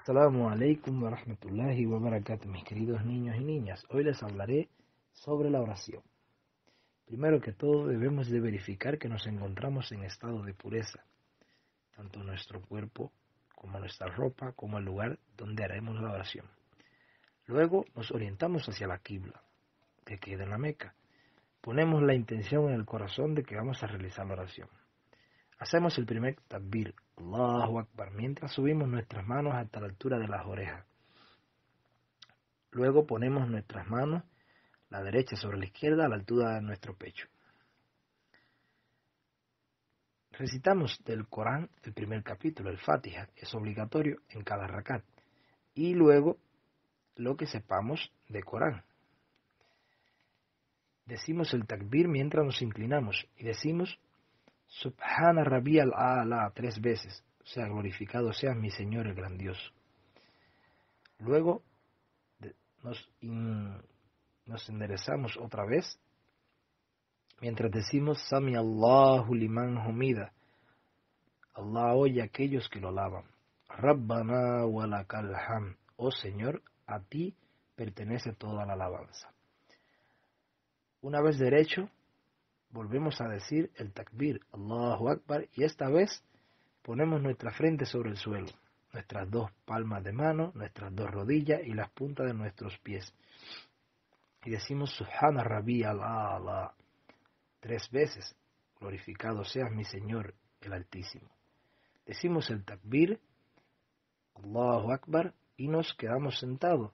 Assalamu alaikum wa rahmatullahi wa barakatuh, mis queridos niños y niñas. Hoy les hablaré sobre la oración. Primero que todo debemos de verificar que nos encontramos en estado de pureza, tanto nuestro cuerpo como nuestra ropa, como el lugar donde haremos la oración. Luego nos orientamos hacia la Qibla, que queda en la Meca. Ponemos la intención en el corazón de que vamos a realizar la oración. Hacemos el primer takbir, Allahu Akbar, mientras subimos nuestras manos hasta la altura de las orejas. Luego ponemos nuestras manos, la derecha sobre la izquierda, a la altura de nuestro pecho. Recitamos del Corán el primer capítulo, el Fatiha, es obligatorio en cada rakat. Y luego lo que sepamos de Corán. Decimos el takbir mientras nos inclinamos y decimos Subhana Rabbi al-A'la tres veces, sea glorificado sea mi Señor el grandioso. Luego nos, enderezamos otra vez mientras decimos Sami Allahu liman humida. Allah oye a aquellos que lo alaban. Rabbana walakal. Oh Señor, a ti pertenece toda la alabanza. Una vez derecho, volvemos a decir el takbir, Allahu Akbar, y esta vez ponemos nuestra frente sobre el suelo, nuestras dos palmas de mano, nuestras dos rodillas y las puntas de nuestros pies. Y decimos Subhana Rabbi Allah tres veces, glorificado seas mi Señor el Altísimo. Decimos el takbir, Allahu Akbar, y nos quedamos sentados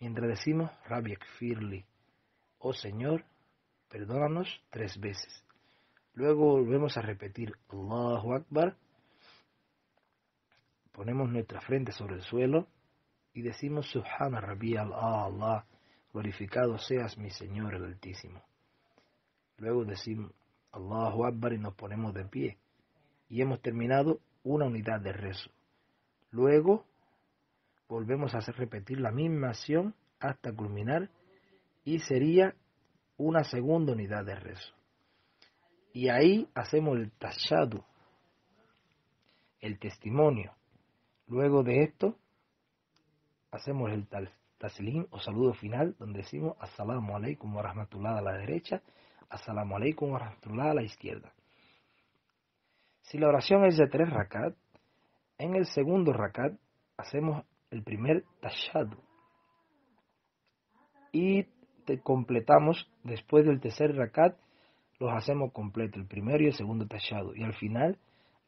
mientras decimos Rabbi Firli, oh Señor, perdónanos tres veces. Luego volvemos a repetir Allahu Akbar, ponemos nuestra frente sobre el suelo y decimos Subhana Rabbi Allah, glorificado seas mi Señor el Altísimo. Luego decimos Allahu Akbar y nos ponemos de pie y hemos terminado una unidad de rezo. Luego volvemos a hacer repetir la misma acción hasta culminar y sería una segunda unidad de rezo. Y ahí hacemos el tashadu, el testimonio. Luego de esto, hacemos el taslim o saludo final, donde decimos Assalamu alaikum wa rahmatullah a la derecha, Assalamu alaikum wa rahmatullah a la izquierda. Si la oración es de tres rakat, en el segundo rakat hacemos el primer tashadu y completamos después del tercer rakat, los hacemos completo, el primero y el segundo tachado. Y al final,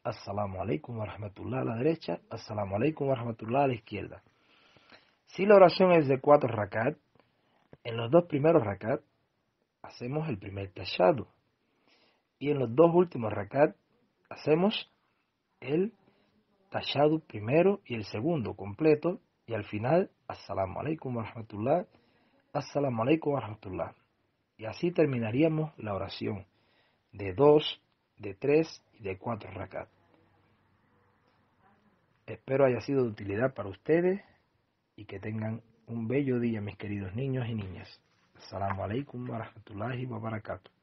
Assalamu alaikum wa rahmatullah a la derecha, Assalamu alaikum wa rahmatullah a la izquierda. Si la oración es de cuatro rakat, en los dos primeros rakat hacemos el primer tachado. Y en los dos últimos rakat hacemos el tachado primero y el segundo completo. Y al final, Assalamu alaikum wa rahmatullah Assalamu alaikum wa rahmatullah. Y así terminaríamos la oración de dos, de tres y de cuatro rakat. Espero haya sido de utilidad para ustedes y que tengan un bello día, mis queridos niños y niñas. Assalamu alaikum wa rahmatullahi wa barakatuh.